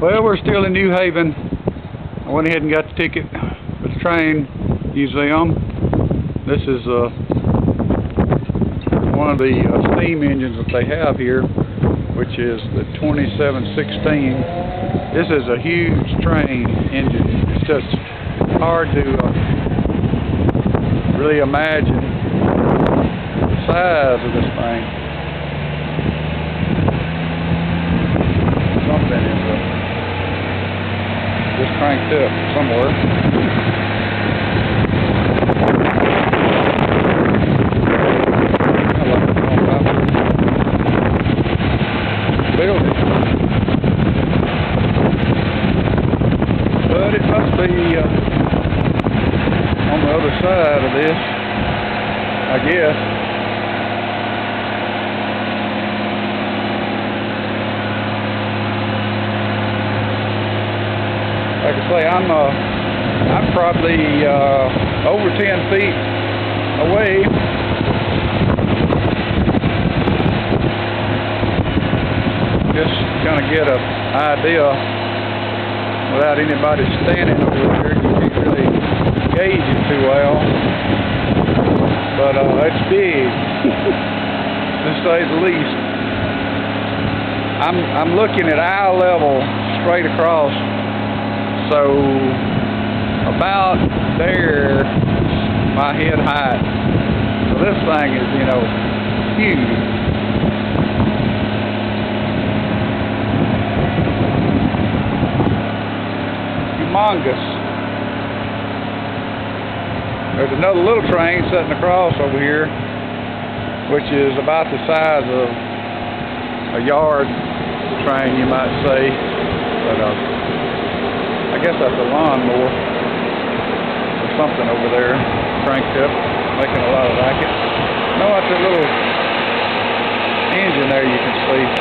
Well, we're still in New Haven. I went ahead and got the ticket for the train museum. This is uh, one of the uh, steam engines that they have here, which is the 2716. This is a huge train engine. It's just hard to uh, really imagine the size of this thing. Something is uh, just cranked up somewhere. But it must be uh, on the other side of this, I guess. Like I say, I'm uh, I'm probably uh, over ten feet away. Just kind of get a idea without anybody standing over there. You can't really gauge it too well, but uh, it's big, to say the least. I'm I'm looking at eye level straight across so about there my head height so this thing is you know huge. Humongous. There's another little train sitting across over here which is about the size of a yard train you might say. But uh, I guess that's a lawnmower or something over there, cranked up, making a lot of racket. No, that's a little engine there you can see.